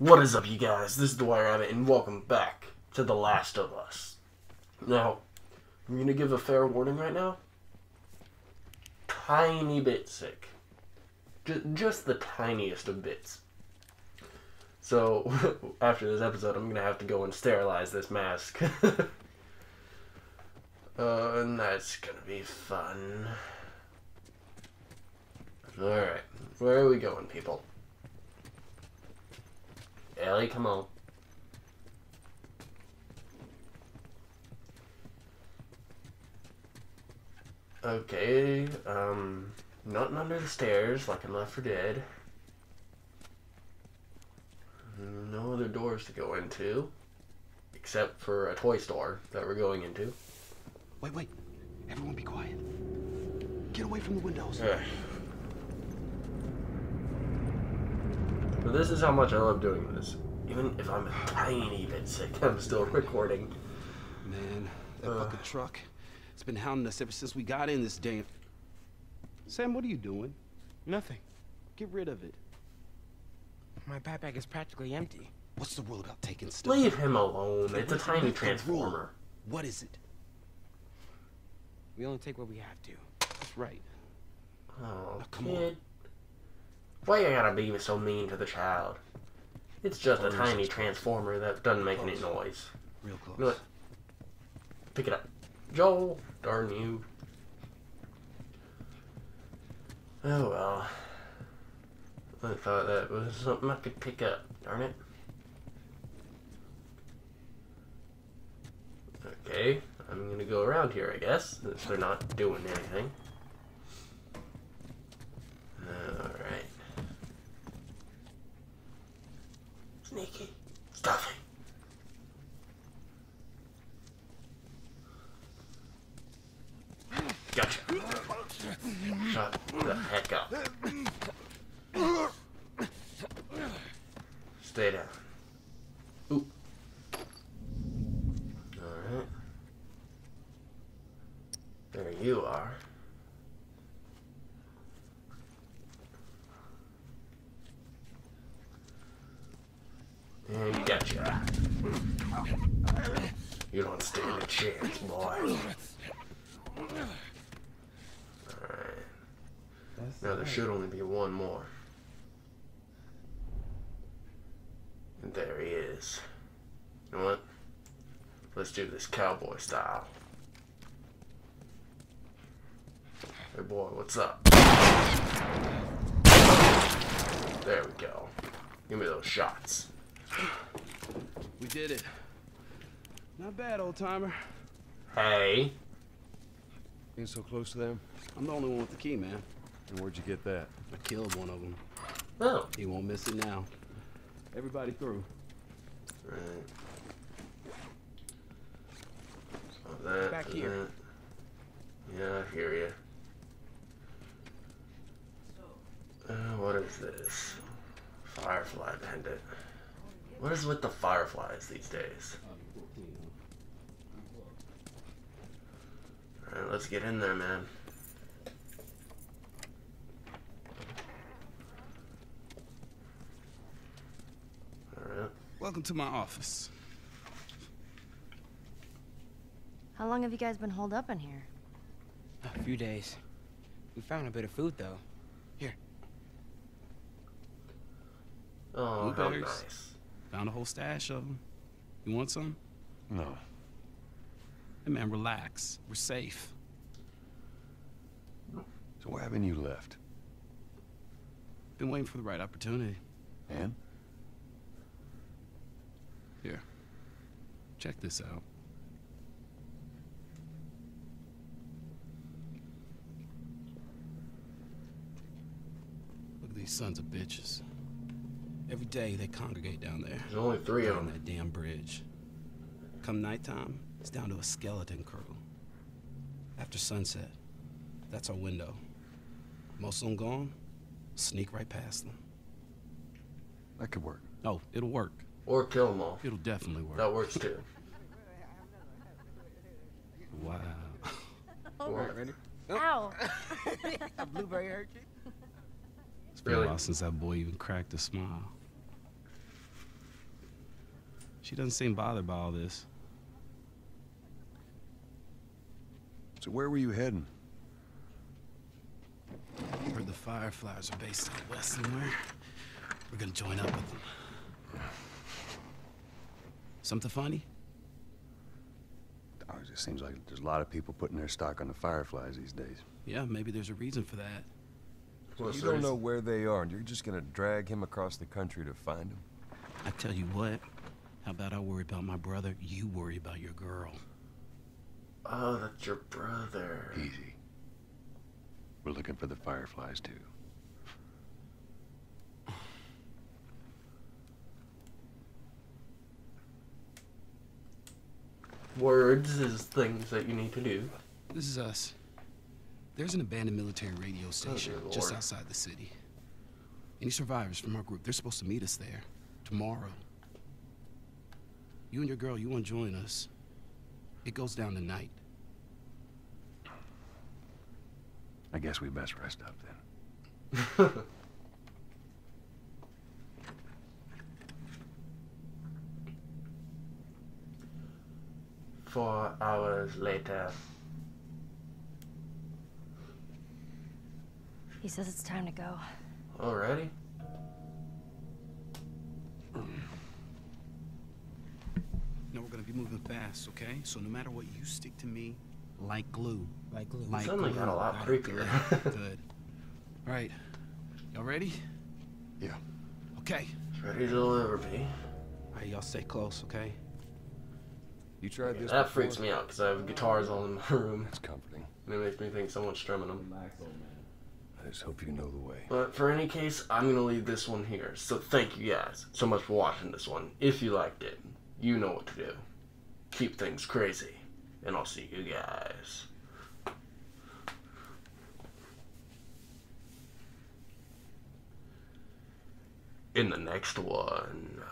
What is up, you guys? This is White Rabbit, and welcome back to The Last of Us. Now, I'm gonna give a fair warning right now. Tiny bit sick. Just, just the tiniest of bits. So, after this episode, I'm gonna have to go and sterilize this mask. uh, and that's gonna be fun. Alright, where are we going, people? Ellie, come on. Okay, um, nothing under the stairs like in Left 4 Dead. No other doors to go into, except for a toy store that we're going into. Wait, wait. Everyone be quiet. Get away from the windows. But this is how much I love doing this. Even if I'm a tiny bit sick, I'm still recording. Man, that Uh. fucking truck. It's been hounding us ever since we got in this damn. Sam, what are you doing? Nothing. Get rid of it. My backpack is practically empty. What's the rule about taking stuff? Leave him alone. It's a tiny what's the rule? transformer. What is it? We only take what we have to. That's right. Oh, come on. Why you gotta be so mean to the child? It's just a tiny transformer that doesn't make any noise. Real close. You know? Pick it up. Joel, darn you. Oh well. I thought that was something I could pick up. Darn it. Okay, I'm gonna go around here, I guess, since they're not doing anything. Alright. Sneaky. Stuffy. Gotcha. Shut the heck up. Stay down. Ooh. Alright. There you are. And gotcha. You don't stand a chance, boy. Now there should only be one more. And there he is. You know what? Let's do this cowboy style. Hey boy, what's up? There we go. Give me those shots. We did it. Not bad, old timer. Hey. Being so close to them? I'm the only one with the key, man. And where'd you get that? I killed one of them. Oh. He won't miss it now. Everybody through. Right. So that, Back here. that. Yeah, I hear you. Uh, what is this? Firefly pendant. What is with the fireflies these days? Alright, let's get in there, man. Alright. Welcome to my office. How long have you guys been holed up in here? A few days. We found a bit of food though. Here. Oh, how Blueberries. nice. Found a whole stash of them. You want some? No. Hey, man, relax. We're safe. So why haven't you left? Been waiting for the right opportunity. And? Here. Check this out. Look at these sons of bitches. Every day they congregate down there. There's only three of on that damn bridge. Come nighttime, it's down to a skeleton crew. After sunset, that's our window. Most of them gone, sneak right past them. That could work. Oh, it'll work. Or kill them all. It'll definitely work. That works too. Wow. All right, ready? Ow! A blueberry hurt you? It's been Really? a while since that boy even cracked a smile. She doesn't seem bothered by all this. So where were you heading? Heard the Fireflies are based out west somewhere. We're gonna join up with them. Something funny? Oh, it just seems like there's a lot of people putting their stock on the Fireflies these days. Yeah, maybe there's a reason for that. What's you don't know where they are, and you're just gonna drag him across the country to find them? I tell you what, how about I worry about my brother, you worry about your girl. Oh, that's your brother. Easy. We're looking for the Fireflies, too. Words is things that you need to do. This is us. There's an abandoned military radio oh, station dear just outside the city. Any survivors from our group, they're supposed to meet us there tomorrow. You and your girl, you want to join us. It goes down tonight. I guess we best rest up then. Four hours later. He says it's time to go. Already? No, we're gonna be moving fast, okay? So no matter what, you stick to me like glue. Like glue. Like Suddenly glue. got a lot Got it. creepier. Good. Good. All right. Y'all ready? Yeah. Okay. Ready to deliver, B. All right, y'all stay close, okay? You tried this That before? freaks me out because I have guitars all in my room. It's comforting. And it makes me think someone's strumming them. I just hope you know the way. But for any case, I'm going to leave this one here. So thank you guys so much for watching this one. If you liked it, you know what to do. Keep things crazy. And I'll see you guys. In the next one.